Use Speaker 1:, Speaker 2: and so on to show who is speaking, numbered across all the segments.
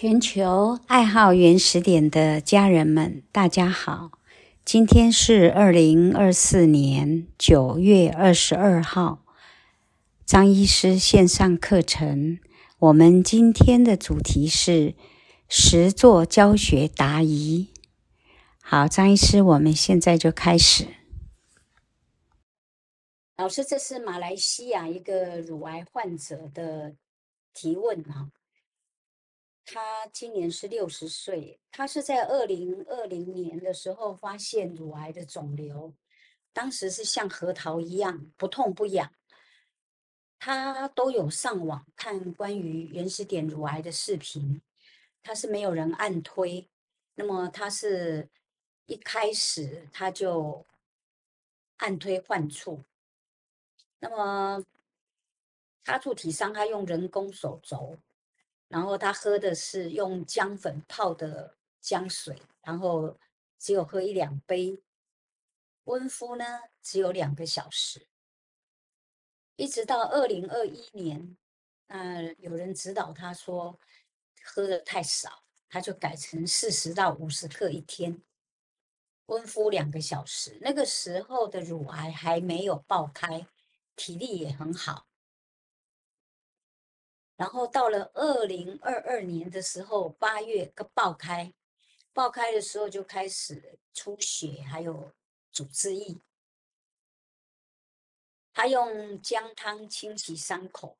Speaker 1: 全球爱好原始点的家人们，大家好！今天是二零二四年九月二十二号，张医师线上课程。我们今天的主题是实作教学答疑。好，张医师，我们现在就开始。老师，这是马来西亚一个乳癌患者的提问啊。他今年是六十岁，他是在二零二零年的时候发现乳癌的肿瘤，当时是像核桃一样不痛不痒，他都有上网看关于原始点乳癌的视频，他是没有人按推，那么他是一开始他就按推患处，那么他柱体伤他用人工手轴。然后他喝的是用姜粉泡的姜水，然后只有喝一两杯。温敷呢，只有两个小时。一直到二零二一年，那有人指导他说喝的太少，他就改成四十到五十克一天，温敷两个小时。那个时候的乳癌还没有爆开，体力也很好。然后到了二零二二年的时候，八月个爆开，爆开的时候就开始出血，还有组织液。他用姜汤清洗伤口，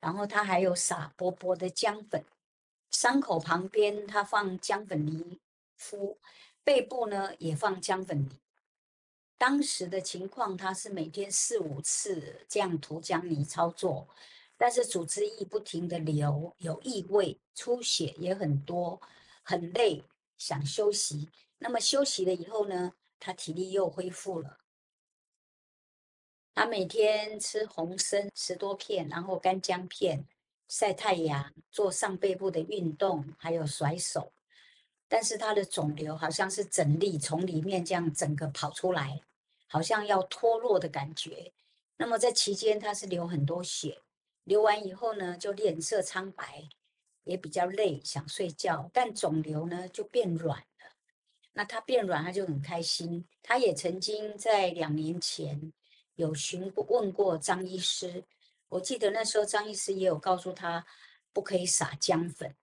Speaker 1: 然后他还有撒薄薄的姜粉，伤口旁边他放姜粉泥敷，背部呢也放姜粉泥。当时的情况，他是每天四五次这样涂姜泥操作。但是组织液不停的流，有异味，出血也很多，很累，想休息。那么休息了以后呢，他体力又恢复了。他每天吃红参十多片，然后干姜片，晒太阳，做上背部的运动，还有甩手。但是他的肿瘤好像是整粒从里面这样整个跑出来，好像要脱落的感觉。那么在期间他是流很多血。流完以后呢，就脸色苍白，也比较累，想睡觉。但肿瘤呢就变软了，那他变软，他就很开心。他也曾经在两年前有询问过张医师，我记得那时候张医师也有告诉他不可以撒姜粉。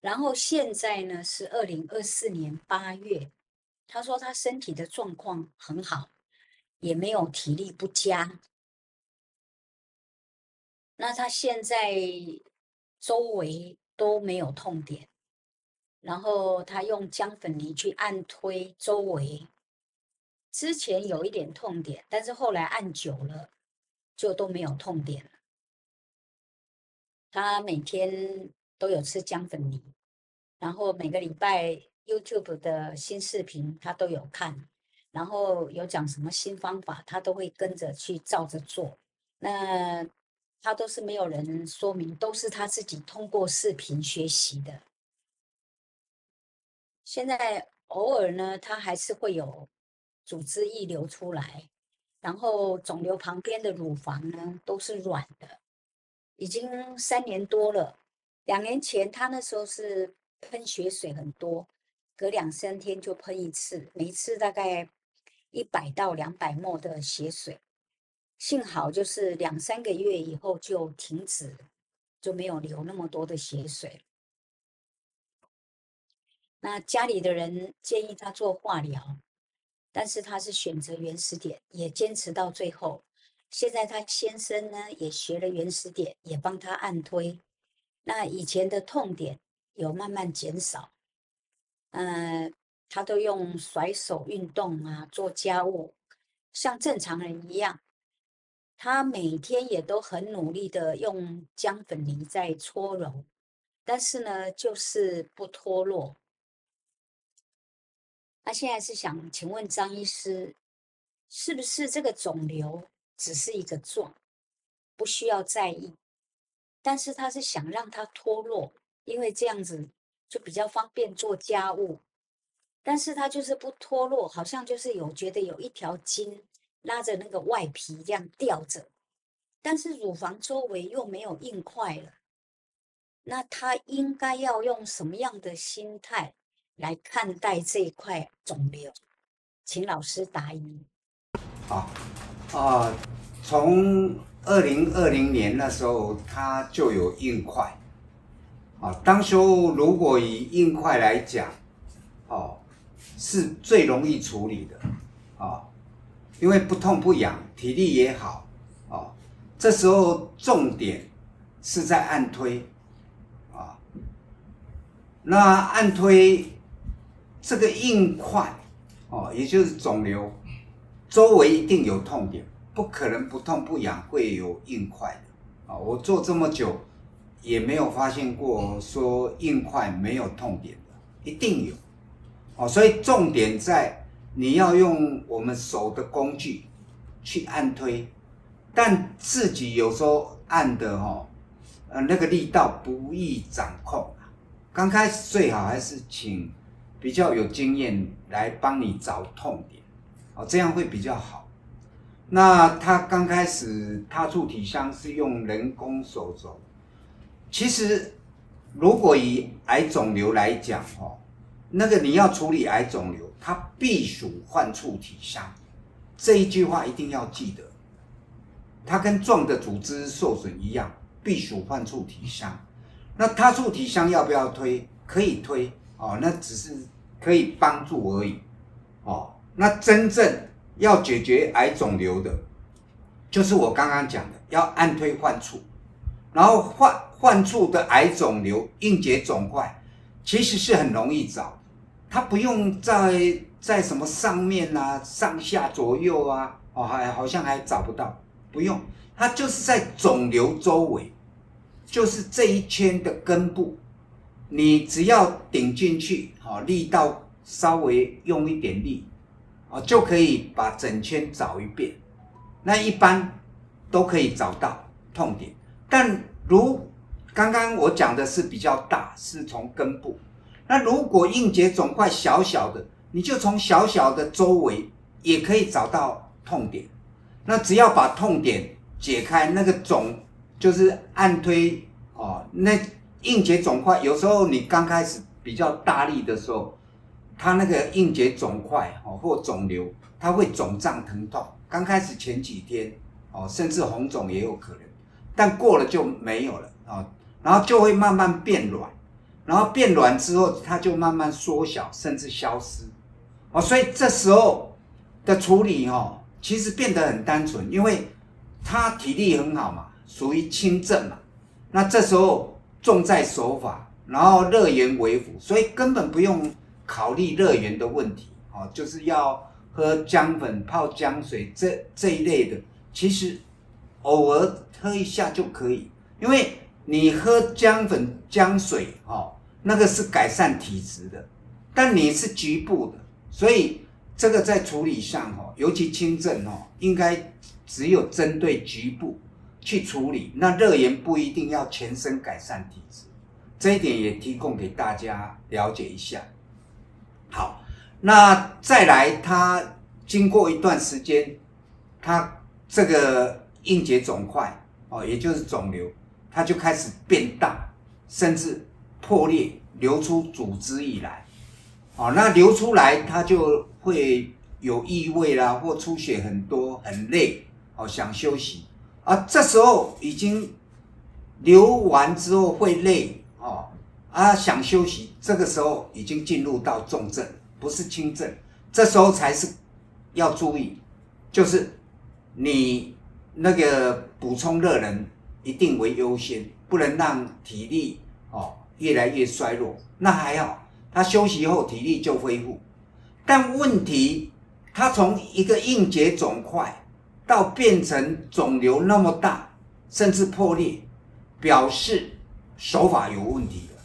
Speaker 1: 然后现在呢是二零二四年八月，他说他身体的状况很好，也没有体力不佳。那他现在周围都没有痛点，然后他用姜粉泥去按推周围，之前有一点痛点，但是后来按久了就都没有痛点了。他每天都有吃姜粉泥，然后每个礼拜 YouTube 的新视频他都有看，然后有讲什么新方法，他都会跟着去照着做。那。他都是没有人说明，都是他自己通过视频学习的。现在偶尔呢，他还是会有组织溢流出来，然后肿瘤旁边的乳房呢都是软的，已经三年多了。两年前他那时候是喷血水很多，隔两三天就喷一次，每次大概一百到两百沫的血水。幸好就是两三个月以后就停止，就没有流那么多的血水。那家里的人建议他做化疗，但是他是选择原始点，也坚持到最后。现在他先生呢也学了原始点，也帮他按推。那以前的痛点有慢慢减少。嗯，他都用甩手运动啊，做家务，像正常人一样。他每天也都很努力的用姜粉泥在搓揉，但是呢，就是不脱落。他现在是想请问张医师，是不是这个肿瘤只是一个状，不需要在意？但是他是想让它脱落，因为这样子就比较方便做家务。但是他就是不脱落，好像就是有觉得有一条筋。拉着那个外皮这样吊着，但是乳房周围又没有硬块了，那他应该要用什么样的心态来看待这一块肿瘤？请老师答疑。
Speaker 2: 好，啊，从二零二零年那时候他就有硬块，啊，当候如果以硬块来讲，哦，是最容易处理的，啊。因为不痛不痒，体力也好，哦，这时候重点是在按推，啊，那按推这个硬块，哦，也就是肿瘤，周围一定有痛点，不可能不痛不痒会有硬块的，啊，我做这么久也没有发现过说硬块没有痛点的，一定有，哦，所以重点在。你要用我们手的工具去按推，但自己有时候按的哈，呃，那个力道不易掌控。刚开始最好还是请比较有经验来帮你找痛点，哦，这样会比较好。那他刚开始他触体香是用人工手肘，其实如果以癌肿瘤来讲，哦，那个你要处理癌肿瘤。它必属患处体伤，这一句话一定要记得。它跟状的组织受损一样，必属患处体伤。那他处体伤要不要推？可以推哦，那只是可以帮助而已哦。那真正要解决癌肿瘤的，就是我刚刚讲的，要按推患处，然后患患处的癌肿瘤、硬结肿块，其实是很容易找。它不用在在什么上面呐，上下左右啊，哦，还好像还找不到，不用，它就是在肿瘤周围，就是这一圈的根部，你只要顶进去，好，力道稍微用一点力，哦，就可以把整圈找一遍，那一般都可以找到痛点，但如刚刚我讲的是比较大，是从根部。那如果硬结肿块小小的，你就从小小的周围也可以找到痛点，那只要把痛点解开，那个肿就是按推哦，那硬结肿块有时候你刚开始比较大力的时候，它那个硬结肿块哦或肿瘤，它会肿胀疼痛，刚开始前几天哦，甚至红肿也有可能，但过了就没有了哦，然后就会慢慢变软。然后变软之后，它就慢慢缩小，甚至消失，哦，所以这时候的处理哦，其实变得很单纯，因为它体力很好嘛，属于轻症嘛。那这时候重在手法，然后热源为辅，所以根本不用考虑热源的问题，哦，就是要喝姜粉、泡姜水这这一类的。其实偶尔喝一下就可以，因为你喝姜粉、姜水，哦。那个是改善体质的，但你是局部的，所以这个在处理上哦，尤其轻症哦，应该只有针对局部去处理。那热炎不一定要全身改善体质，这一点也提供给大家了解一下。好，那再来，他经过一段时间，他这个硬结肿块哦，也就是肿瘤，它就开始变大，甚至。破裂流出组织以来，哦，那流出来它就会有异味啦，或出血很多，很累，哦，想休息啊。这时候已经流完之后会累哦，啊，想休息。这个时候已经进入到重症，不是轻症。这时候才是要注意，就是你那个补充热能一定为优先，不能让体力哦。越来越衰弱，那还好，他休息后体力就恢复。但问题，他从一个硬结肿块到变成肿瘤那么大，甚至破裂，表示手法有问题了。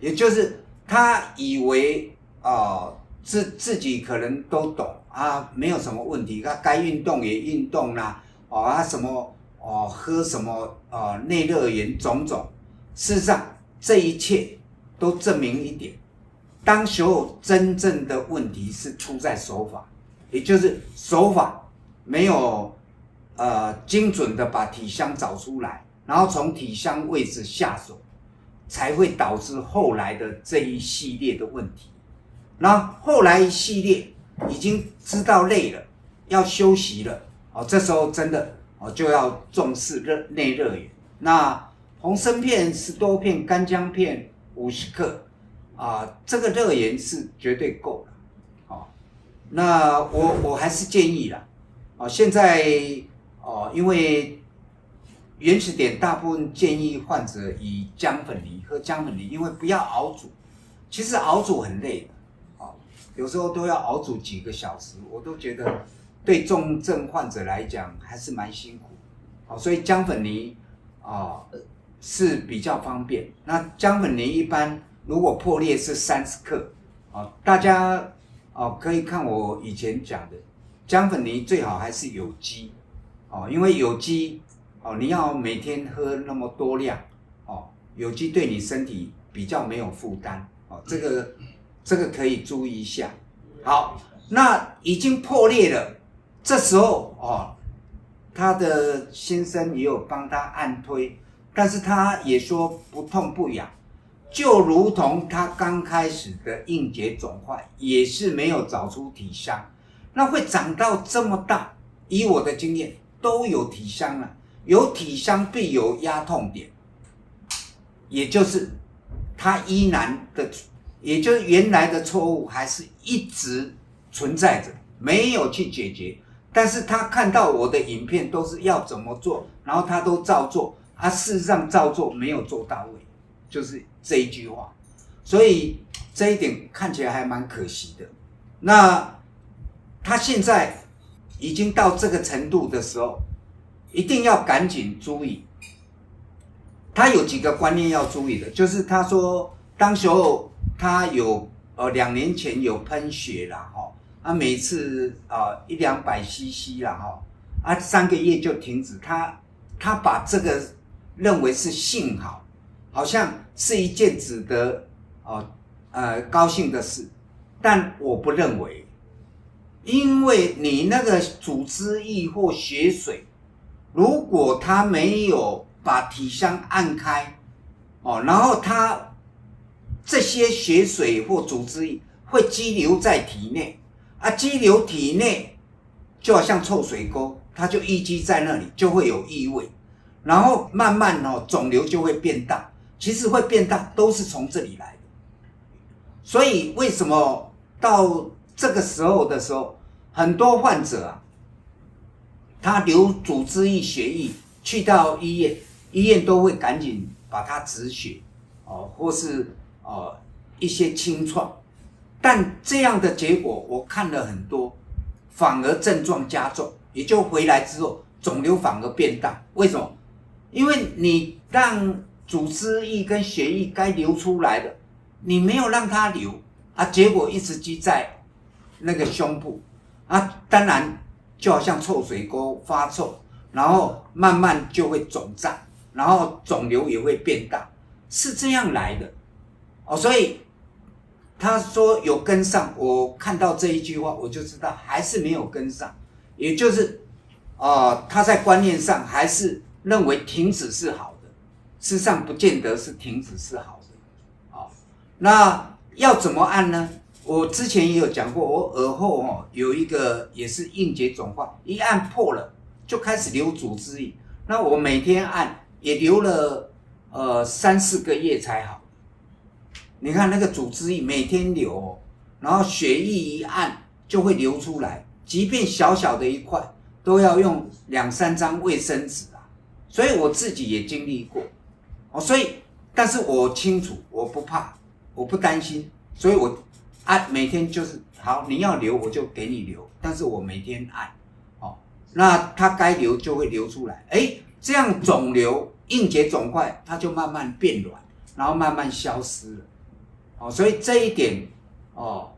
Speaker 2: 也就是他以为，啊自自己可能都懂啊，没有什么问题。他该运动也运动啦，哦，他什么，哦，喝什么，哦，内热源种种，事实上。这一切都证明一点，当时候真正的问题是出在手法，也就是手法没有呃精准的把体香找出来，然后从体香位置下手，才会导致后来的这一系列的问题。那后来一系列已经知道累了，要休息了，哦，这时候真的哦就要重视热内热源。那红参片十多片，干姜片五十克，啊，这个热盐是绝对够了，好，那我我还是建议啦，好，现在哦，因为原始点大部分建议患者以姜粉泥喝姜粉泥，因为不要熬煮，其实熬煮很累的，啊，有时候都要熬煮几个小时，我都觉得对重症患者来讲还是蛮辛苦，哦，所以姜粉泥，啊。是比较方便。那姜粉泥一般如果破裂是三十克，哦，大家哦可以看我以前讲的，姜粉泥最好还是有机，哦，因为有机哦你要每天喝那么多量，哦，有机对你身体比较没有负担，哦，这个这个可以注意一下。好，那已经破裂了，这时候哦，他的先生也有帮他按推。但是他也说不痛不痒，就如同他刚开始的硬结肿块也是没有找出体伤，那会长到这么大，以我的经验都有体伤了，有体伤必有压痛点，也就是他依然的，也就是原来的错误还是一直存在着，没有去解决。但是他看到我的影片都是要怎么做，然后他都照做。他事实上照做没有做到位，就是这一句话，所以这一点看起来还蛮可惜的。那他现在已经到这个程度的时候，一定要赶紧注意。他有几个观念要注意的，就是他说当时候他有呃两年前有喷血了哈，他每次啊一两百 CC 了哈，啊三个月就停止，他他把这个。认为是幸好，好像是一件值得哦呃高兴的事，但我不认为，因为你那个组织液或血水，如果它没有把体香按开，哦，然后它这些血水或组织液会积留在体内啊，积留体内就好像臭水沟，它就淤积在那里，就会有异味。然后慢慢哦，肿瘤就会变大，其实会变大都是从这里来的。所以为什么到这个时候的时候，很多患者啊，他流组织一血液去到医院，医院都会赶紧把它止血，哦，或是哦一些清创，但这样的结果我看了很多，反而症状加重，也就回来之后肿瘤反而变大，为什么？因为你让组织液跟血液该流出来的，你没有让它流啊，结果一直积在那个胸部啊，当然就好像臭水沟发臭，然后慢慢就会肿胀，然后肿瘤也会变大，是这样来的哦。所以他说有跟上，我看到这一句话，我就知道还是没有跟上，也就是哦，他在观念上还是。认为停止是好的，事实上不见得是停止是好的。啊，那要怎么按呢？我之前也有讲过，我耳后哦有一个也是硬结肿块，一按破了就开始流组织液。那我每天按也流了呃三四个月才好。你看那个组织液每天流，然后血液一按就会流出来，即便小小的一块都要用两三张卫生纸。所以我自己也经历过，哦，所以但是我清楚，我不怕，我不担心，所以我爱每天就是好，你要留我就给你留，但是我每天爱，哦，那它该流就会流出来，哎，这样肿瘤硬结肿块它就慢慢变软，然后慢慢消失了，哦，所以这一点，哦，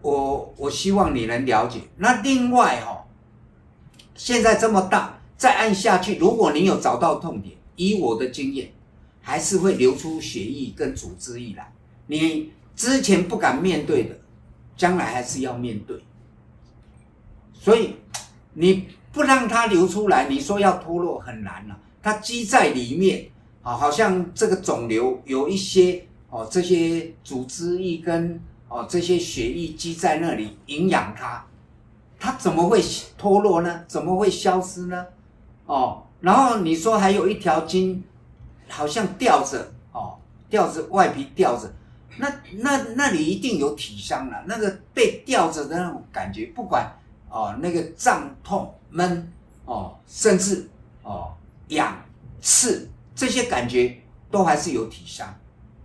Speaker 2: 我我希望你能了解。那另外哦，现在这么大。再按下去，如果您有找到痛点，以我的经验，还是会流出血液跟组织液来。你之前不敢面对的，将来还是要面对。所以你不让它流出来，你说要脱落很难了。它积在里面，啊，好像这个肿瘤有一些哦，这些组织液跟哦这些血液积在那里，营养它，它怎么会脱落呢？怎么会消失呢？哦，然后你说还有一条筋，好像吊着，哦，吊着外皮吊着，那那那你一定有体伤了。那个被吊着的那种感觉，不管哦那个胀痛闷哦，甚至哦痒刺这些感觉都还是有体伤。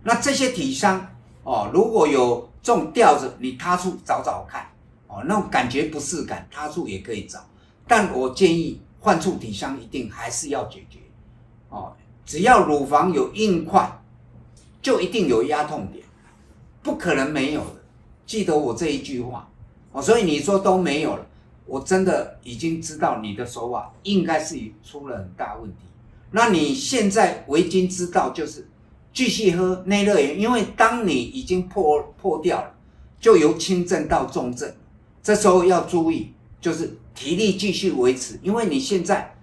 Speaker 2: 那这些体伤哦，如果有这种吊着，你他处找找看，哦那种感觉不适感，他处也可以找。但我建议。患处体相一定还是要解决，哦，只要乳房有硬块，就一定有压痛点，不可能没有的。记得我这一句话，哦，所以你说都没有了，我真的已经知道你的手法应该是出了很大问题。那你现在为今之道就是继续喝内热源，因为当你已经破破掉了，就由轻症到重症，这时候要注意就是。体力继续维持，因为你现在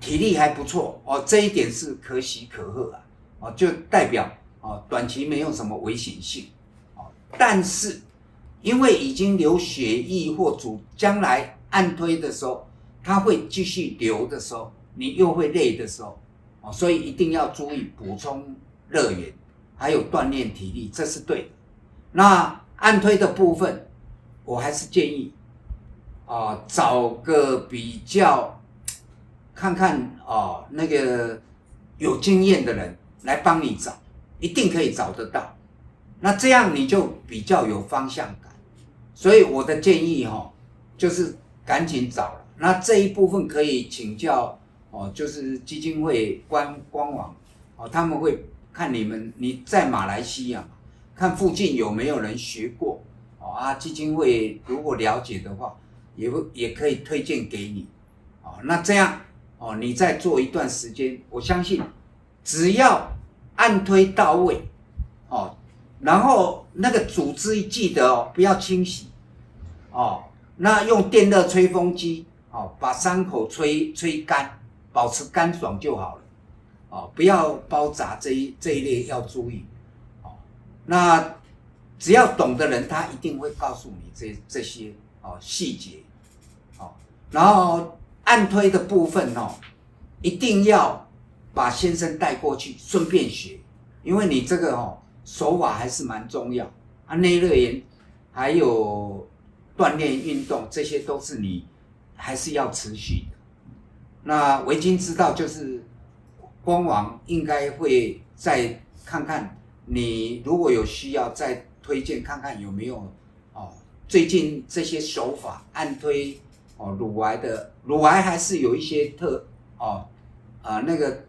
Speaker 2: 体力还不错哦，这一点是可喜可贺啊，哦，就代表哦短期没有什么危险性哦，但是因为已经流血液或主将来按推的时候，它会继续流的时候，你又会累的时候哦，所以一定要注意补充热源，还有锻炼体力，这是对的。那按推的部分，我还是建议。啊，找个比较看看哦，那个有经验的人来帮你找，一定可以找得到。那这样你就比较有方向感。所以我的建议哈，就是赶紧找了。那这一部分可以请教哦，就是基金会官官网哦，他们会看你们你在马来西亚看附近有没有人学过哦啊，基金会如果了解的话。也不也可以推荐给你，哦，那这样哦，你再做一段时间，我相信，只要按推到位，哦，然后那个组织记得哦，不要清洗，哦，那用电热吹风机哦，把伤口吹吹干，保持干爽就好了，哦，不要包扎这一这一类要注意，哦，那只要懂的人，他一定会告诉你这这些哦细节。然后按推的部分哦，一定要把先生带过去，顺便学，因为你这个哦手法还是蛮重要。啊，内热炎还有锻炼运动，这些都是你还是要持续的。那维巾知道，就是官网应该会再看看你，如果有需要再推荐看看有没有哦。最近这些手法按推。哦，乳癌的乳癌还是有一些特哦，啊那个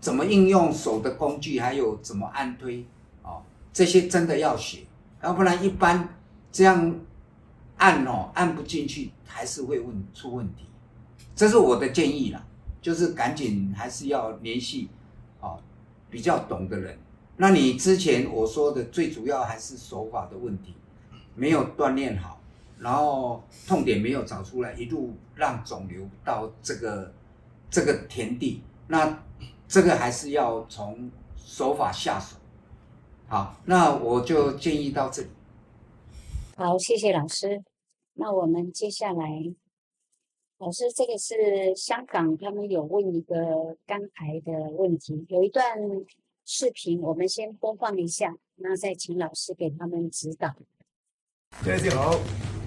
Speaker 2: 怎么应用手的工具，还有怎么按推，哦这些真的要学，要不然一般这样按哦按不进去，还是会问出问题。这是我的建议啦，就是赶紧还是要联系哦比较懂的人。那你之前我说的最主要还是手法的问题，没有锻炼好。然后痛点没有找出来，一路让肿瘤到这个这个田地，那这个还是要从手法下手。好，那我就建议到这里。
Speaker 1: 好，谢谢老师。那我们接下来，老师这个是香港，他们有问一个肝癌的问题，有一段视频，我们先播放一下，那再请老师给他们指导。
Speaker 3: 大家好。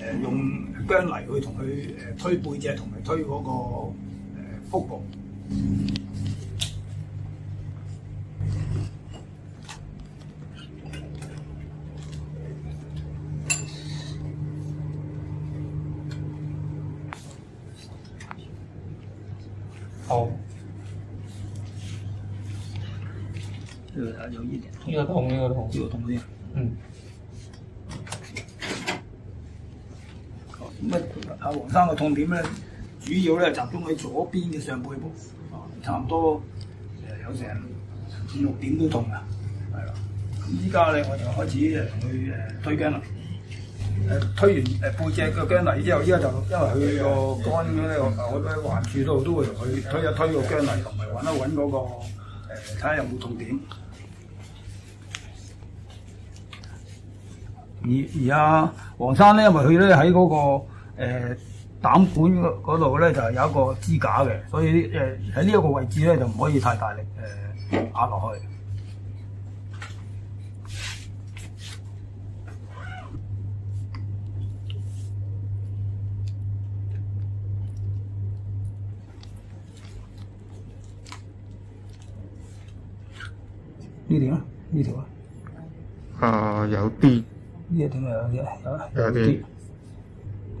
Speaker 3: 誒用姜泥去同佢誒推背脊，同埋推嗰個腹部。
Speaker 4: 好。
Speaker 3: 要啊，要熱。
Speaker 4: 个同要同痛
Speaker 3: 同嘅。
Speaker 4: 嗯。
Speaker 3: 黃生個痛點咧，主要咧集中喺左邊嘅上背部，差唔多誒有成五六點都痛啊，係啦。咁依家咧我就開始誒佢誒推姜啦，誒推完誒背脊個姜泥之後，依家就因為佢個肝咧，我喺環處度都會同佢推一推個姜泥，同埋揾一揾嗰個睇下有冇痛點。而而阿黃生咧，因為佢咧喺嗰個。誒膽管嗰度咧就係有一個支架嘅，所以誒喺呢一個位置咧就唔可以太大力誒壓落去。呢條啊？呢條啊？
Speaker 4: 啊有啲，
Speaker 3: 呢條咪有啲，有
Speaker 4: 啲。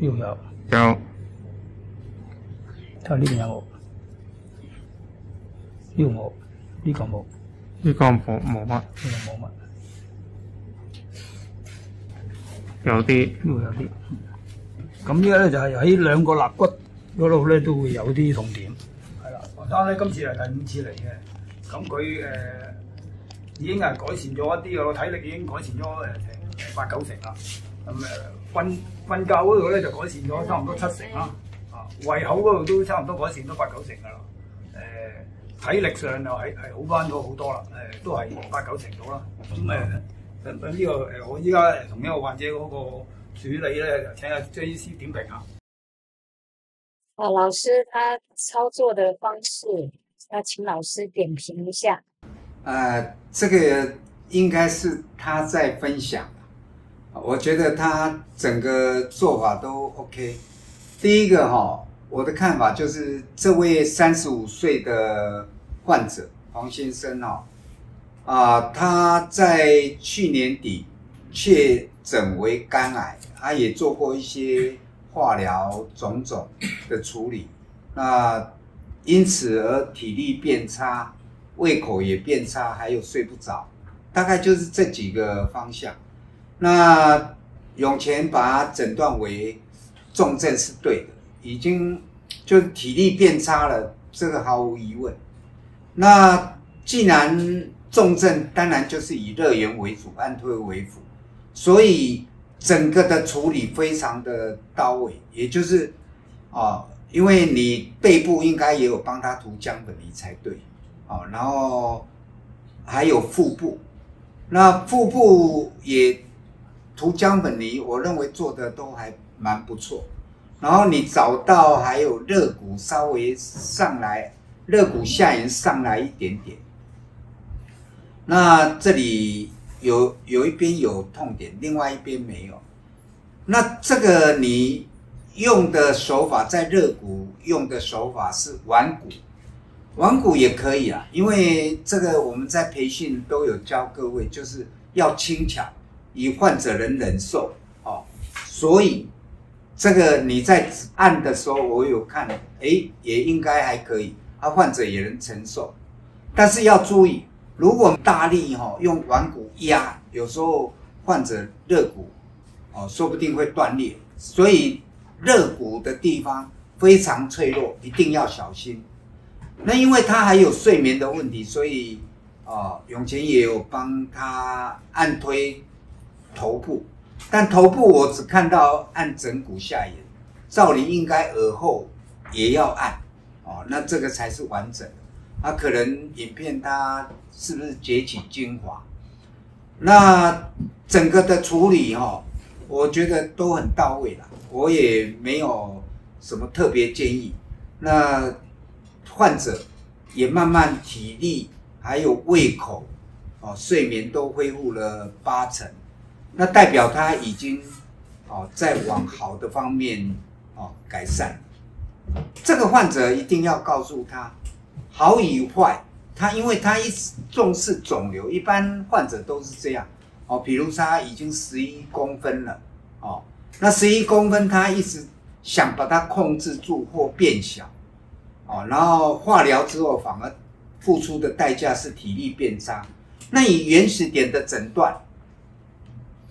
Speaker 3: 呢度有
Speaker 4: 有，
Speaker 3: 睇下呢边有冇？呢個冇，呢個冇
Speaker 4: 冇乜？
Speaker 3: 呢個冇乜。
Speaker 4: 有啲
Speaker 3: 呢度有啲。咁呢个咧就係喺兩個肋骨嗰度咧都會有啲痛點。系啦，黃咧今次係第五次嚟嘅，咁佢诶已經係改善咗一啲嘅，體力已經改善咗诶成八九成啦，咁誒。瞓瞓覺嗰度咧就改善咗差唔多七成啦，啊胃口嗰度都差唔多改善咗八九成噶啦，誒體力上又係係好翻咗好多啦，誒都係八九成到啦，咁誒誒呢個誒我依家同一個患者嗰個處理咧，請阿張醫師點評下。
Speaker 1: 啊，老師，他操作的方式，要請老師點評一下。
Speaker 2: 啊，這個應該是他在分享。我觉得他整个做法都 OK。第一个哈，我的看法就是这位三十五岁的患者黄先生哈，啊，他在去年底确诊为肝癌，他也做过一些化疗种种的处理，那因此而体力变差，胃口也变差，还有睡不着，大概就是这几个方向。那永泉把他诊断为重症是对的，已经就体力变差了，这个毫无疑问。那既然重症，当然就是以热源为主，安推为辅，所以整个的处理非常的到位，也就是，哦，因为你背部应该也有帮他涂姜本尼才对，哦，然后还有腹部，那腹部也。涂姜粉泥，我认为做的都还蛮不错。然后你找到还有热骨稍微上来，热骨下沿上来一点点。那这里有有一边有痛点，另外一边没有。那这个你用的手法在热骨用的手法是腕骨，腕骨也可以啊，因为这个我们在培训都有教各位，就是要轻巧。以患者能忍受，哦，所以这个你在按的时候，我有看，哎，也应该还可以，啊，患者也能承受。但是要注意，如果大力哈用软骨压，有时候患者肋骨哦，说不定会断裂。所以肋骨的地方非常脆弱，一定要小心。那因为他还有睡眠的问题，所以哦，永前也有帮他按推。头部，但头部我只看到按枕骨下沿，照理应该耳后也要按，哦，那这个才是完整的。可能影片它是不是截取精华？那整个的处理哈，我觉得都很到位了，我也没有什么特别建议。那患者也慢慢体力还有胃口，哦，睡眠都恢复了八成。那代表他已经哦，在往好的方面哦改善。这个患者一定要告诉他，好与坏，他因为他一直重视肿瘤，一般患者都是这样哦。比如他已经十一公分了哦，那十一公分他一直想把它控制住或变小哦，然后化疗之后反而付出的代价是体力变差。那以原始点的诊断。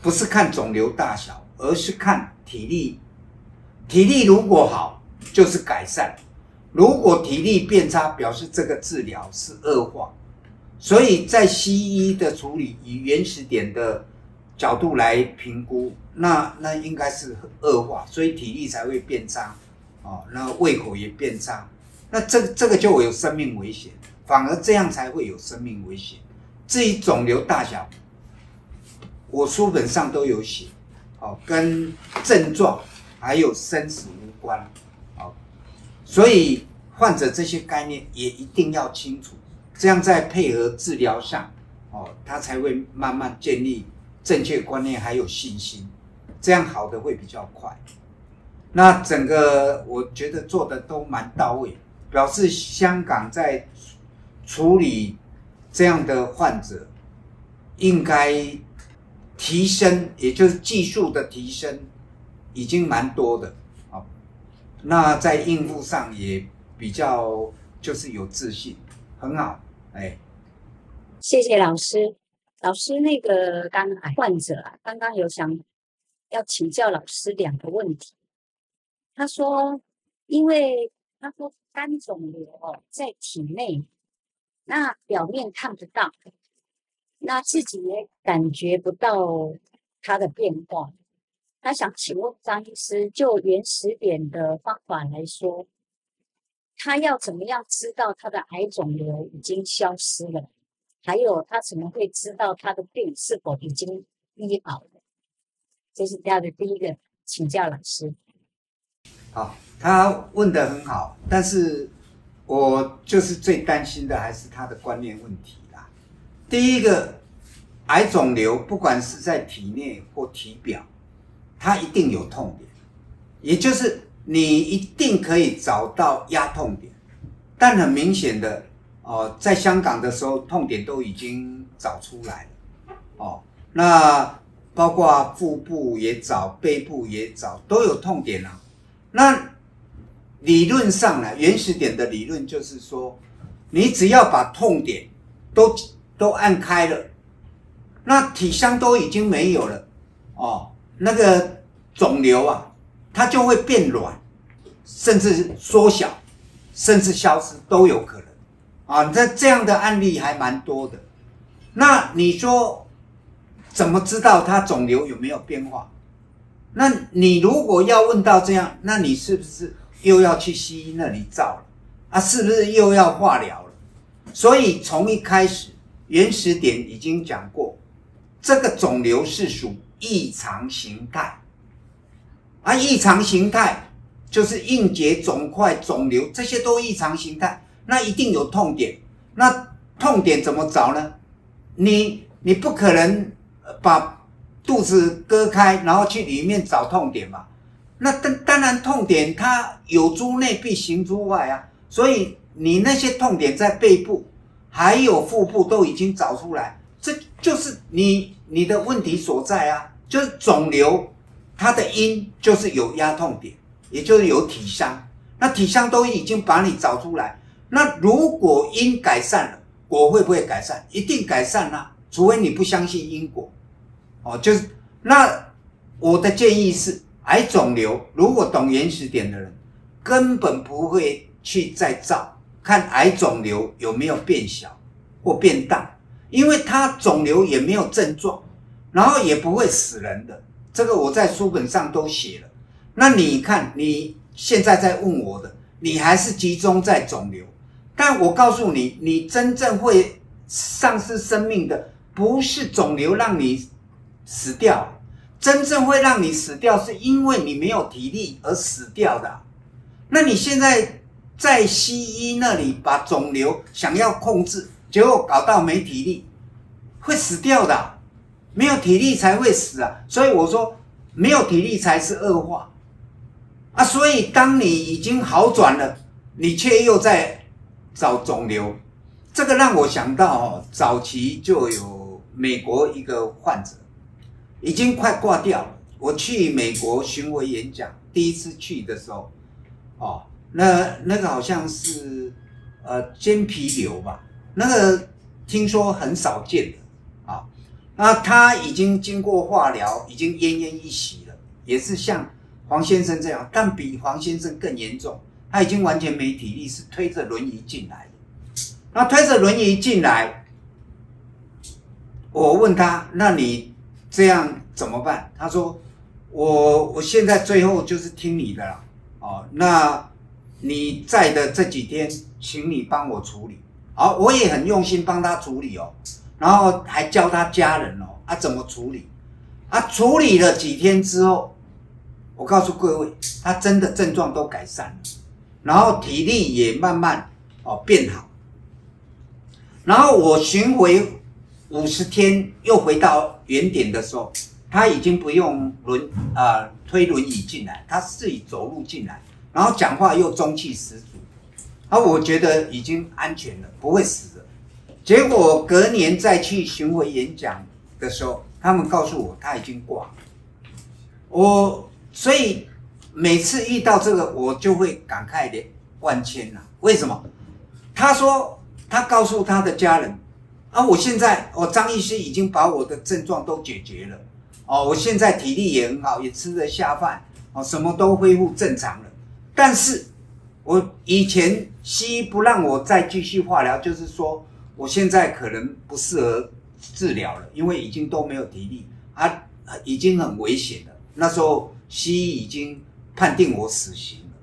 Speaker 2: 不是看肿瘤大小，而是看体力。体力如果好，就是改善；如果体力变差，表示这个治疗是恶化。所以在西医的处理以原始点的角度来评估，那那应该是恶化，所以体力才会变差。哦，那胃口也变差，那这这个就有生命危险。反而这样才会有生命危险。至于肿瘤大小，我书本上都有写，哦，跟症状还有生死无关，哦，所以患者这些概念也一定要清楚，这样在配合治疗上，哦，他才会慢慢建立正确观念还有信心，这样好的会比较快。那整个我觉得做的都蛮到位，表示香港在处理这样的患者应该。提升，也就是技术的提升，已经蛮多的，好，那在应付上也比较就是有自信，很好，哎，
Speaker 1: 谢谢老师，老师那个肝癌患者啊，刚刚有想要请教老师两个问题，他说，因为他说肝肿瘤在体内，那表面看不到。那自己也感觉不到他的变化。他想请问张医师，就原始点的方法来说，他要怎么样知道他的癌肿瘤已经消失了？还有，他怎么会知道他的病是否已经医好？这是他的第一个请教老师。
Speaker 2: 好，他问的很好，但是我就是最担心的还是他的观念问题。第一个，癌肿瘤不管是在体内或体表，它一定有痛点，也就是你一定可以找到压痛点。但很明显的，哦，在香港的时候痛点都已经找出来，哦，那包括腹部也找，背部也找，都有痛点了。那理论上来，原始点的理论就是说，你只要把痛点都。都按开了，那体香都已经没有了，哦，那个肿瘤啊，它就会变软，甚至缩小，甚至消失都有可能，啊，那这样的案例还蛮多的。那你说怎么知道它肿瘤有没有变化？那你如果要问到这样，那你是不是又要去西医那里照了啊？是不是又要化疗了？所以从一开始。原始点已经讲过，这个肿瘤是属异常形态，啊，异常形态就是硬结、肿块、肿瘤这些都异常形态，那一定有痛点，那痛点怎么找呢？你你不可能把肚子割开，然后去里面找痛点嘛？那当当然，痛点它有诸内必行诸外啊，所以你那些痛点在背部。还有腹部都已经找出来，这就是你你的问题所在啊！就是肿瘤，它的因就是有压痛点，也就是有体香，那体香都已经把你找出来，那如果因改善了，果会不会改善？一定改善啦，除非你不相信因果。哦，就是那我的建议是，癌肿瘤如果懂原始点的人，根本不会去再造。看癌肿瘤有没有变小或变大，因为它肿瘤也没有症状，然后也不会死人的。这个我在书本上都写了。那你看你现在在问我的，你还是集中在肿瘤？但我告诉你，你真正会丧失生命的不是肿瘤让你死掉，真正会让你死掉是因为你没有体力而死掉的。那你现在？在西医那里把肿瘤想要控制，结果搞到没体力，会死掉的，没有体力才会死啊。所以我说，没有体力才是恶化啊。所以当你已经好转了，你却又在找肿瘤，这个让我想到早期就有美国一个患者已经快挂掉了。我去美国巡回演讲，第一次去的时候，哦。那那个好像是，呃，尖皮瘤吧？那个听说很少见的，啊，那他已经经过化疗，已经奄奄一息了，也是像黄先生这样，但比黄先生更严重，他已经完全没体力，是推着轮椅进来的。那推着轮椅进来，我问他，那你这样怎么办？他说，我我现在最后就是听你的了，哦，那。你在的这几天，请你帮我处理。好，我也很用心帮他处理哦，然后还教他家人哦，啊怎么处理，啊处理了几天之后，我告诉各位，他真的症状都改善了，然后体力也慢慢哦变好。然后我巡回五十天又回到原点的时候，他已经不用轮啊推轮椅进来，他自己走路进来。然后讲话又中气十足，啊，我觉得已经安全了，不会死了。结果隔年再去巡回演讲的时候，他们告诉我他已经挂了。我所以每次遇到这个，我就会感慨万千呐。为什么？他说他告诉他的家人，啊，我现在我张医师已经把我的症状都解决了，哦，我现在体力也很好，也吃得下饭，哦，什么都恢复正常了。但是，我以前西医不让我再继续化疗，就是说我现在可能不适合治疗了，因为已经都没有体力，啊，已经很危险了。那时候西医已经判定我死刑了。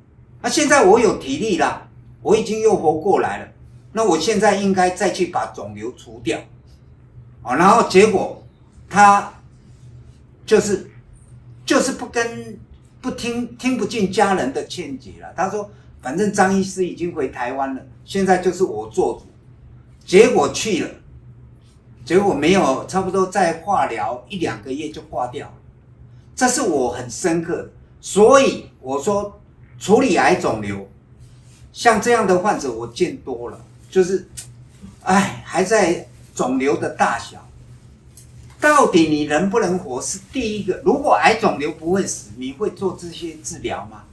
Speaker 2: 那现在我有体力了，我已经又活过来了。那我现在应该再去把肿瘤除掉，哦，然后结果他就是就是不跟。不听听不进家人的劝解了，他说：“反正张医师已经回台湾了，现在就是我做主。”结果去了，结果没有，差不多在化疗一两个月就化掉了。这是我很深刻，所以我说处理癌肿瘤，像这样的患者我见多了，就是，哎，还在肿瘤的大小。到底你能不能活是第一个？如果癌肿瘤不会死，你会做这些治疗吗？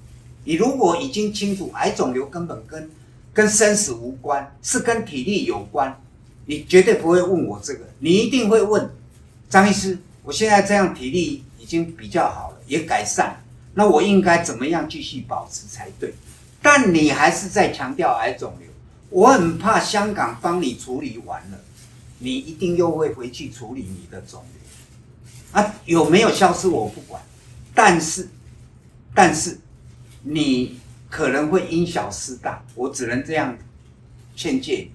Speaker 2: 你如果已经清楚癌肿瘤根本跟跟生死无关，是跟体力有关，你绝对不会问我这个，你一定会问张医师。我现在这样体力已经比较好了，也改善了，那我应该怎么样继续保持才对？但你还是在强调癌肿瘤，我很怕香港帮你处理完了。你一定又会回去处理你的肿瘤啊？有没有消失我不管，但是，但是，你可能会因小失大，我只能这样劝诫。你。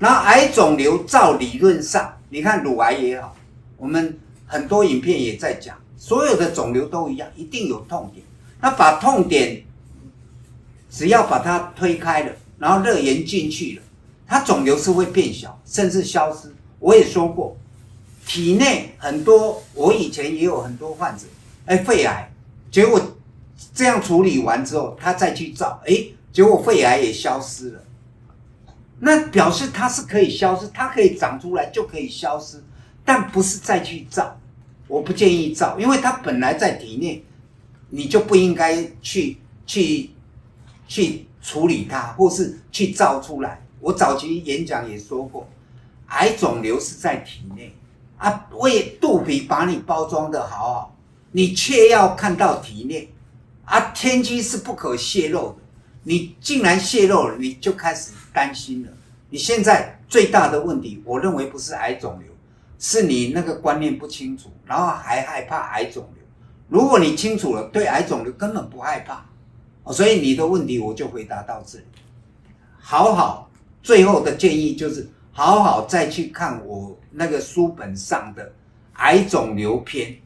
Speaker 2: 那癌肿瘤照理论上，你看乳癌也好，我们很多影片也在讲，所有的肿瘤都一样，一定有痛点。那把痛点，只要把它推开了，然后热源进去了，它肿瘤是会变小，甚至消失。我也说过，体内很多，我以前也有很多患者，哎，肺癌，结果这样处理完之后，他再去照，哎，结果肺癌也消失了，那表示它是可以消失，它可以长出来就可以消失，但不是再去照，我不建议照，因为它本来在体内，你就不应该去去去处理它，或是去照出来。我早期演讲也说过。癌肿瘤是在体内，啊，胃肚皮把你包装的好好，你却要看到体内，啊，天机是不可泄露的，你竟然泄露了，你就开始担心了。你现在最大的问题，我认为不是癌肿瘤，是你那个观念不清楚，然后还害怕癌肿瘤。如果你清楚了，对癌肿瘤根本不害怕，哦，所以你的问题我就回答到这里。好好，最后的建议就是。好好再去看我那个书本上的癌肿瘤篇，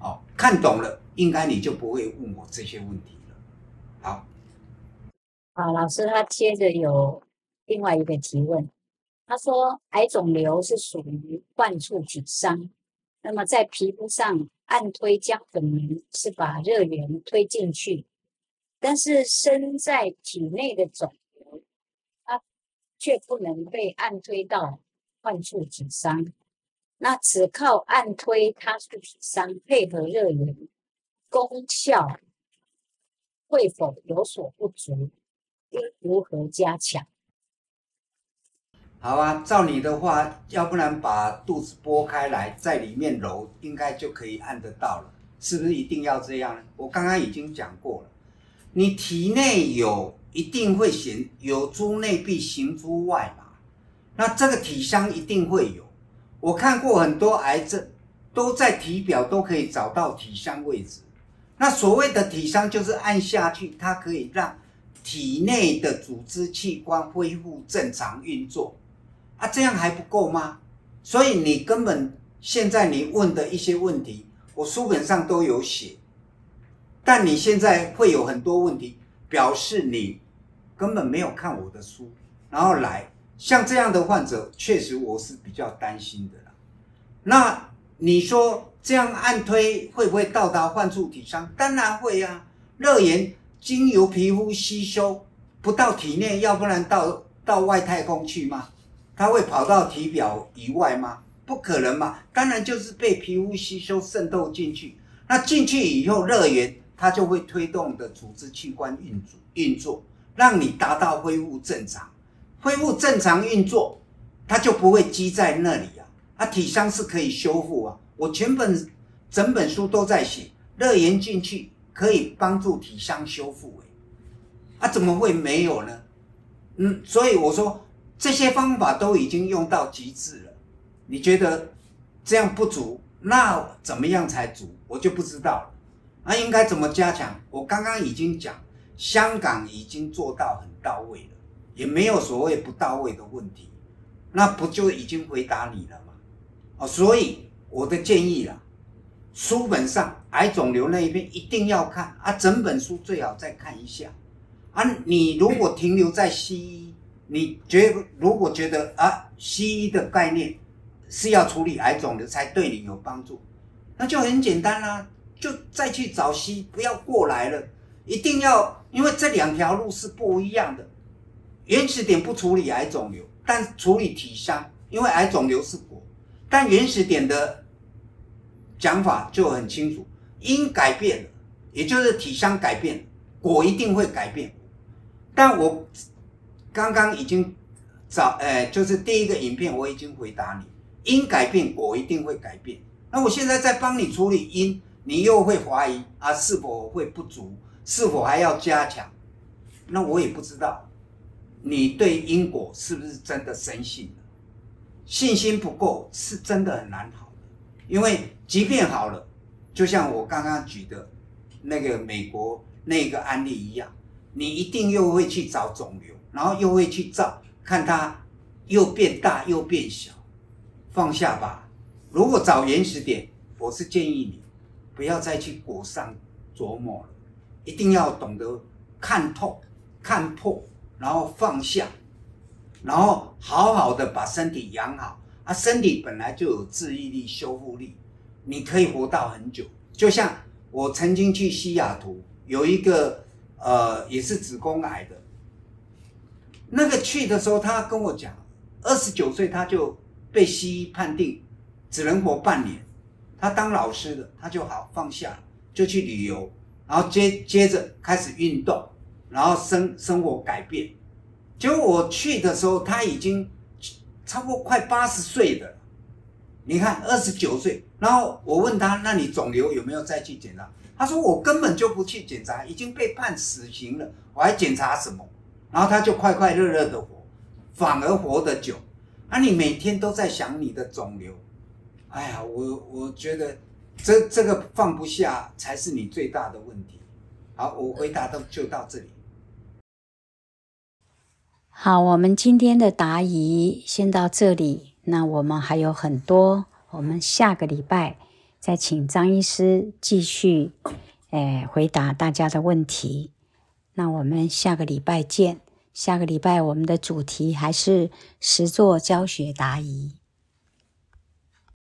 Speaker 2: 好，看懂了，应该你就不会问我这些问题了。好，
Speaker 1: 啊，老师他接着有另外一个提问，他说癌肿瘤是属于患处体伤，那么在皮肤上按推姜粉是把热源推进去，但是身在体内的肿。却不能被按推到患处止伤，那只靠按推它去止伤，配合热源，功效会否有所不足？应如何加强？
Speaker 2: 好啊，照你的话，要不然把肚子拨开来，在里面揉，应该就可以按得到了，是不是一定要这样？我刚刚已经讲过了，你体内有。一定会行有诸内必行诸外嘛，那这个体香一定会有。我看过很多癌症都在体表都可以找到体香位置。那所谓的体香就是按下去，它可以让体内的组织器官恢复正常运作啊，这样还不够吗？所以你根本现在你问的一些问题，我书本上都有写，但你现在会有很多问题。表示你根本没有看我的书，然后来像这样的患者，确实我是比较担心的啦。那你说这样按推会不会到达患处体上？当然会呀。热炎经由皮肤吸收，不到体内，要不然到到外太空去吗？它会跑到体表以外吗？不可能嘛。当然就是被皮肤吸收渗透进去。那进去以后，热炎。它就会推动的组织器官运作运作，让你达到恢复正常，恢复正常运作，它就不会积在那里啊。它体香是可以修复啊。我全本整本书都在写，热盐进去可以帮助体香修复哎。啊，怎么会没有呢？嗯，所以我说这些方法都已经用到极致了。你觉得这样不足，那怎么样才足？我就不知道了。那应该怎么加强？我刚刚已经讲，香港已经做到很到位了，也没有所谓不到位的问题，那不就已经回答你了吗？哦，所以我的建议了，书本上癌肿瘤那一边一定要看啊，整本书最好再看一下啊。你如果停留在西医，你觉得如果觉得啊，西医的概念是要处理癌肿瘤才对你有帮助，那就很简单啦。就再去找西，不要过来了。一定要，因为这两条路是不一样的。原始点不处理癌肿瘤，但处理体香，因为癌肿瘤是果。但原始点的讲法就很清楚，因改变了，也就是体香改变了，果一定会改变。但我刚刚已经找，呃，就是第一个影片，我已经回答你，因改变，果一定会改变。那我现在在帮你处理因。你又会怀疑啊，是否会不足，是否还要加强？那我也不知道。你对因果是不是真的深信了？信心不够是真的很难好，因为即便好了，就像我刚刚举的那个美国那个案例一样，你一定又会去找肿瘤，然后又会去照看它，又变大又变小。放下吧。如果找原始点，我是建议你。不要再去裹上琢磨了，一定要懂得看透、看破，然后放下，然后好好的把身体养好啊！身体本来就有治愈力、修复力，你可以活到很久。就像我曾经去西雅图，有一个呃，也是子宫癌的，那个去的时候，他跟我讲，二十九岁他就被西医判定只能活半年。他当老师的，他就好放下，就去旅游，然后接接着开始运动，然后生生活改变。结果我去的时候，他已经超过快八十岁的了。你看二十九岁，然后我问他，那你肿瘤有没有再去检查？他说我根本就不去检查，已经被判死刑了，我还检查什么？然后他就快快乐乐的活，反而活得久。啊，你每天都在想你的肿瘤。哎呀，我我觉得，这这个放不下才是你最大的问题。好，我回答到就到这里。
Speaker 1: 好，我们今天的答疑先到这里。那我们还有很多，我们下个礼拜再请张医师继续，诶，回答大家的问题。那我们下个礼拜见。下个礼拜我们的主题还是实座教学答疑。